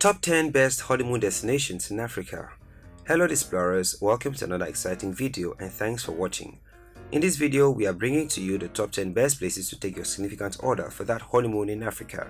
Top 10 Best Honeymoon Destinations in Africa Hello Displorers, welcome to another exciting video and thanks for watching. In this video, we are bringing to you the top 10 best places to take your significant order for that honeymoon in Africa.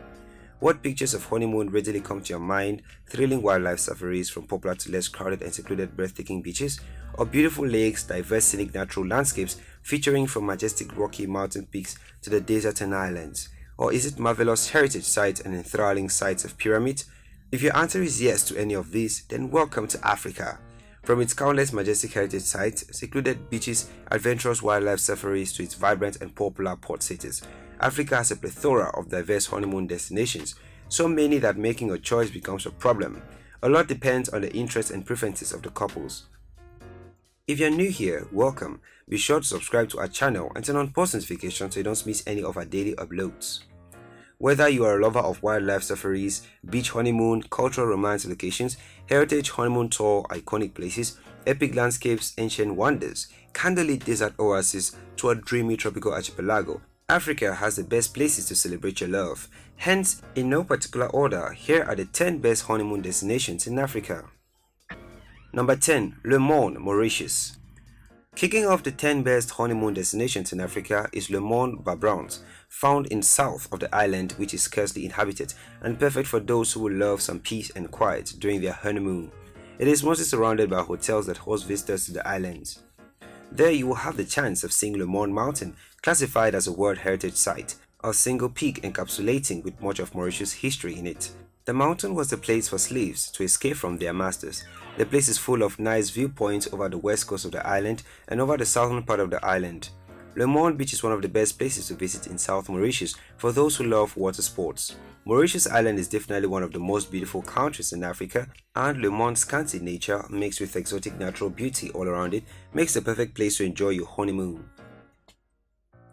What pictures of honeymoon readily come to your mind? Thrilling wildlife safaris from popular to less crowded and secluded breathtaking beaches? Or beautiful lakes, diverse scenic natural landscapes featuring from majestic rocky mountain peaks to the desert and islands? Or is it marvelous heritage sites and enthralling sites of pyramids? If your answer is yes to any of these, then welcome to Africa. From its countless majestic heritage sites, secluded beaches, adventurous wildlife safaris to its vibrant and popular port cities, Africa has a plethora of diverse honeymoon destinations, so many that making a choice becomes a problem. A lot depends on the interests and preferences of the couples. If you're new here, welcome. Be sure to subscribe to our channel and turn on post notifications so you don't miss any of our daily uploads. Whether you are a lover of wildlife safaris, beach honeymoon, cultural romance locations, heritage honeymoon tour, iconic places, epic landscapes, ancient wonders, candlelit desert oasis to a dreamy tropical archipelago, Africa has the best places to celebrate your love. Hence, in no particular order, here are the 10 best honeymoon destinations in Africa. Number 10. Le Morne, Mauritius. Kicking off the 10 best honeymoon destinations in Africa is Le Morne Brabant, found in south of the island which is scarcely inhabited and perfect for those who will love some peace and quiet during their honeymoon. It is mostly surrounded by hotels that host visitors to the islands. There you will have the chance of seeing Le Morne Mountain, classified as a World Heritage Site, a single peak encapsulating with much of Mauritius history in it. The mountain was the place for slaves to escape from their masters. The place is full of nice viewpoints over the west coast of the island and over the southern part of the island. Le Morne Beach is one of the best places to visit in South Mauritius for those who love water sports. Mauritius Island is definitely one of the most beautiful countries in Africa and Le Morne's scanty nature mixed with exotic natural beauty all around it makes the perfect place to enjoy your honeymoon.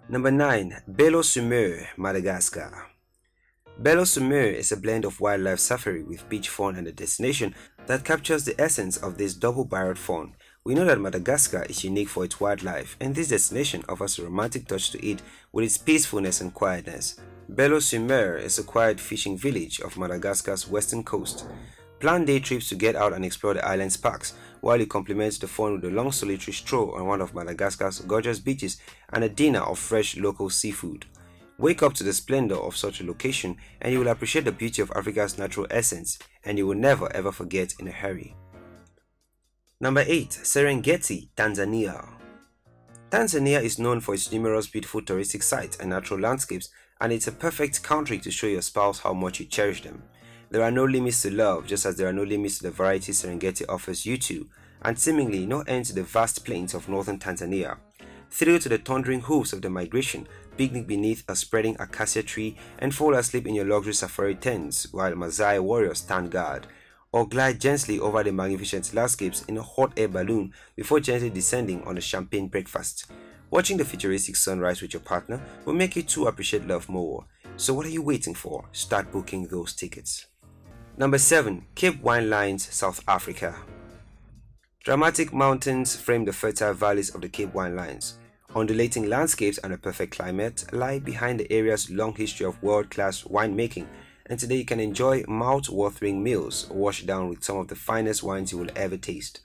Number 9. Belo-sur-Mer, Madagascar Belo-sur-Mer is a blend of wildlife safari with beach fun and a destination that captures the essence of this double-barreled fun we know that Madagascar is unique for its wildlife, and this destination offers a romantic touch to it with its peacefulness and quietness. Belo-sur-Mer is a quiet fishing village of Madagascar's western coast. Plan day trips to get out and explore the island's parks, while it complements the fun with a long solitary stroll on one of Madagascar's gorgeous beaches and a dinner of fresh local seafood. Wake up to the splendor of such a location and you will appreciate the beauty of Africa's natural essence and you will never ever forget in a hurry. Number 8. Serengeti, Tanzania Tanzania is known for its numerous beautiful touristic sites and natural landscapes and it's a perfect country to show your spouse how much you cherish them. There are no limits to love just as there are no limits to the variety Serengeti offers you too and seemingly no end to the vast plains of northern Tanzania. Thrill to the thundering hooves of the migration, picnic beneath a spreading acacia tree and fall asleep in your luxury safari tents while Maasai warriors stand guard or glide gently over the magnificent landscapes in a hot air balloon before gently descending on a champagne breakfast. Watching the futuristic sunrise with your partner will make you two appreciate love more. So what are you waiting for? Start booking those tickets. Number 7. Cape Winelands, South Africa Dramatic mountains frame the fertile valleys of the Cape Winelands. Undulating landscapes and a perfect climate lie behind the area's long history of world-class winemaking and today you can enjoy mouth-watering meals washed down with some of the finest wines you will ever taste.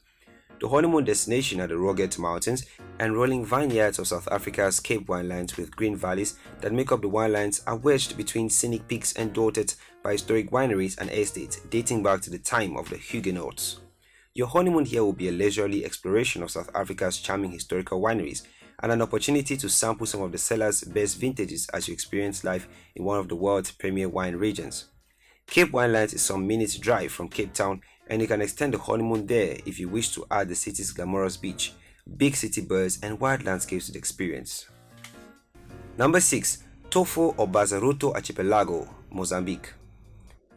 The honeymoon destination are the rugged mountains and rolling vineyards of South Africa's Cape Winelands with green valleys that make up the winelands are wedged between scenic peaks and dotted by historic wineries and estates dating back to the time of the Huguenots. Your honeymoon here will be a leisurely exploration of South Africa's charming historical wineries and an opportunity to sample some of the cellar's best vintages as you experience life in one of the world's premier wine regions. Cape Winelands is some minutes drive from Cape Town and you can extend the honeymoon there if you wish to add the city's glamorous beach, big city birds and wild landscapes to the experience. Number 6. Tofo or Bazaruto Archipelago, Mozambique.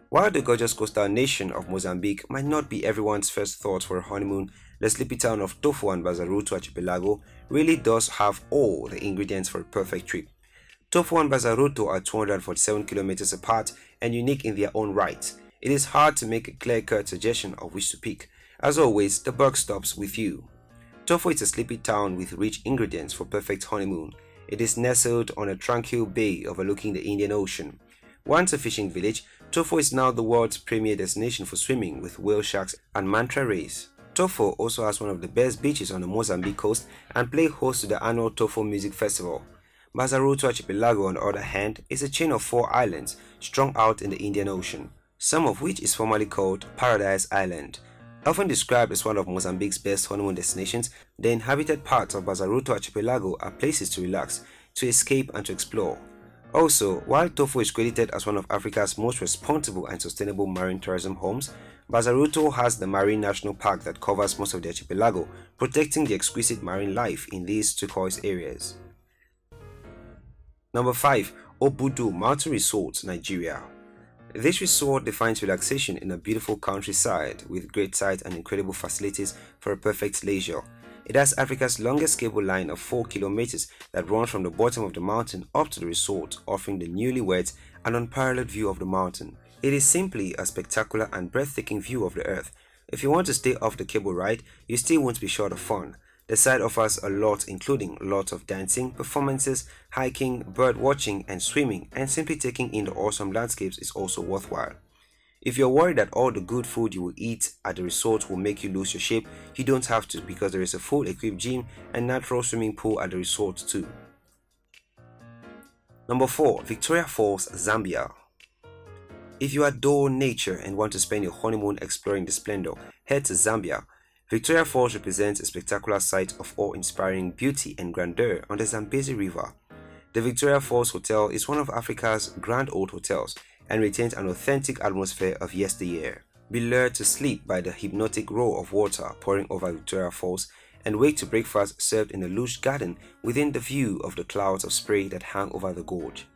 While the gorgeous coastal nation of Mozambique might not be everyone's first thought for a honeymoon, the sleepy town of Tofo and Bazaruto Archipelago really does have all the ingredients for a perfect trip. Tofo and Bazaruto are 247 kilometers apart and unique in their own right. It is hard to make a clear-cut suggestion of which to pick. As always, the buck stops with you. Tofo is a sleepy town with rich ingredients for perfect honeymoon. It is nestled on a tranquil bay overlooking the Indian Ocean. Once a fishing village, Tofo is now the world's premier destination for swimming with whale sharks and manta rays. Tofo also has one of the best beaches on the Mozambique coast and play host to the annual Tofo Music Festival. Bazaruto Archipelago, on the other hand, is a chain of four islands strung out in the Indian Ocean, some of which is formerly called Paradise Island. Often described as one of Mozambique's best honeymoon destinations, the inhabited parts of Bazaruto Archipelago are places to relax, to escape and to explore. Also, while Tofo is credited as one of Africa's most responsible and sustainable marine tourism homes, Bazaruto has the Marine National Park that covers most of the archipelago, protecting the exquisite marine life in these turquoise areas. Number 5. Obudu Mountain Resort, Nigeria. This resort defines relaxation in a beautiful countryside with great sights and incredible facilities for a perfect leisure. It has Africa's longest cable line of 4 kilometers that runs from the bottom of the mountain up to the resort, offering the newlyweds an unparalleled view of the mountain. It is simply a spectacular and breathtaking view of the earth. If you want to stay off the cable ride, you still won't be short of fun. The site offers a lot including lots of dancing, performances, hiking, bird watching and swimming and simply taking in the awesome landscapes is also worthwhile. If you're worried that all the good food you will eat at the resort will make you lose your shape, you don't have to because there is a full equipped gym and natural swimming pool at the resort too. Number 4. Victoria Falls, Zambia If you adore nature and want to spend your honeymoon exploring the splendor, head to Zambia Victoria Falls represents a spectacular sight of awe-inspiring beauty and grandeur on the Zambezi River. The Victoria Falls Hotel is one of Africa's grand old hotels and retains an authentic atmosphere of yesteryear. Be lured to sleep by the hypnotic roar of water pouring over Victoria Falls and wake to breakfast served in a lush garden within the view of the clouds of spray that hang over the gorge.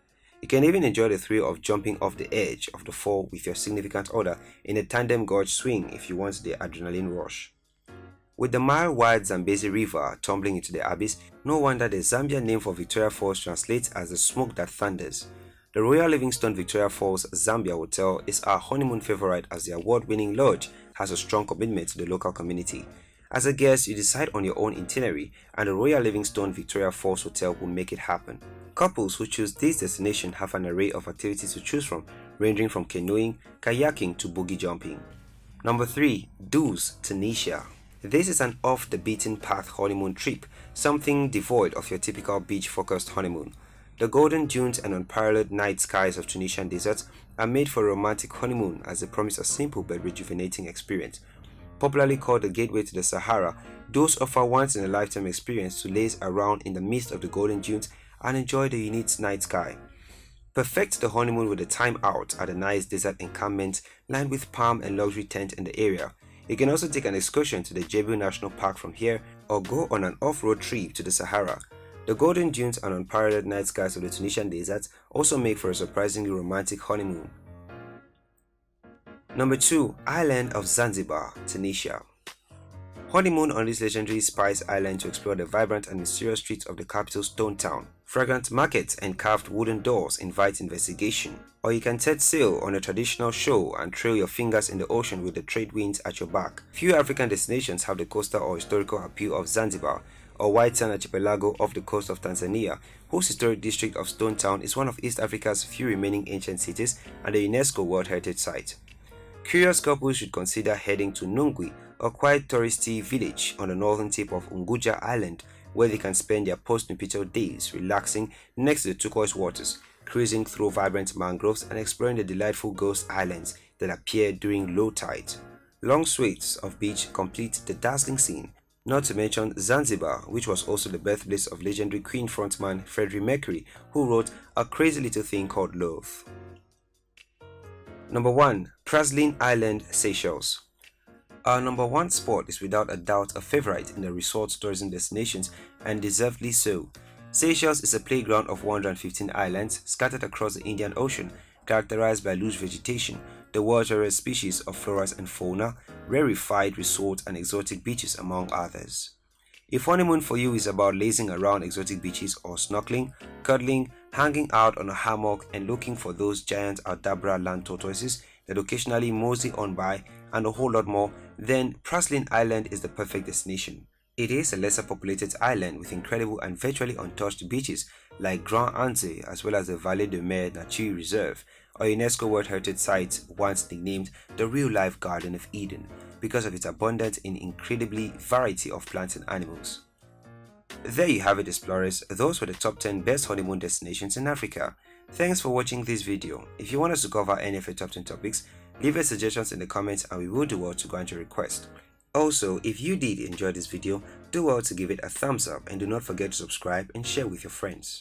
You can even enjoy the thrill of jumping off the edge of the fall with your significant other in a tandem gorge swing if you want the adrenaline rush. With the mile-wide Zambezi River tumbling into the abyss, no wonder the Zambian name for Victoria Falls translates as the smoke that thunders. The Royal Livingstone Victoria Falls Zambia Hotel is our honeymoon favorite as the award-winning lodge has a strong commitment to the local community. As a guest, you decide on your own itinerary and the Royal Livingstone Victoria Falls Hotel will make it happen. Couples who choose this destination have an array of activities to choose from, ranging from canoeing, kayaking to bungee jumping. Number 3. Douz, Tunisia this is an off the beaten path honeymoon trip, something devoid of your typical beach focused honeymoon. The golden dunes and unparalleled night skies of Tunisian deserts are made for a romantic honeymoon as they promise a simple but rejuvenating experience. Popularly called the gateway to the Sahara, Douz offer once in a lifetime experience to laze around in the midst of the golden dunes and enjoy the unique night sky. Perfect the honeymoon with a time out at a nice desert encampment lined with palm and luxury tent in the area. You can also take an excursion to the Jebil National Park from here or go on an off-road trip to the Sahara. The golden dunes and unparalleled night skies of the Tunisian deserts also make for a surprisingly romantic honeymoon. Number 2. Island of Zanzibar, Tunisia Honeymoon on this legendary spice island to explore the vibrant and mysterious streets of the capital stone town. Fragrant markets and carved wooden doors invite investigation. Or you can set sail on a traditional dhow and trail your fingers in the ocean with the trade winds at your back. Few African destinations have the coastal or historical appeal of Zanzibar, or White Sand Archipelago off the coast of Tanzania, whose historic district of Stone Town is one of East Africa's few remaining ancient cities and a UNESCO World Heritage Site. Curious couples should consider heading to Nungwi, a quiet touristy village on the northern tip of Unguja Island where they can spend their post-nuptial days relaxing next to the turquoise waters, cruising through vibrant mangroves and exploring the delightful ghost islands that appear during low tide. Long swathes of beach complete the dazzling scene, not to mention Zanzibar, which was also the birthplace of legendary Queen frontman Freddie Mercury, who wrote A Crazy Little Thing Called Love. Number 1. Praslin Island, Seychelles our number one spot is without a doubt a favorite in the resort tourism destinations and deservedly so. Seychelles is a playground of 115 islands scattered across the Indian Ocean, characterized by loose vegetation, the world's rarest species of flora and fauna, rarefied resorts and exotic beaches among others. If honeymoon for you is about lazing around exotic beaches or snorkeling, cuddling, hanging out on a hammock and looking for those giant Aldabra land tortoises that occasionally mosey on by and a whole lot more, then Praslin Island is the perfect destination. It is a lesser populated island with incredible and virtually untouched beaches like Grand Anse as well as the Vallée de Mai Nature Reserve, a UNESCO World Heritage Site once nicknamed the real-life Garden of Eden because of its abundance and incredibly variety of plants and animals. There you have it explorers, those were the top 10 best honeymoon destinations in Africa. Thanks for watching this video. If you want us to cover any of your top 10 topics, leave your suggestions in the comments and we will do well to grant your request. Also, if you did enjoy this video, do well to give it a thumbs up and do not forget to subscribe and share with your friends.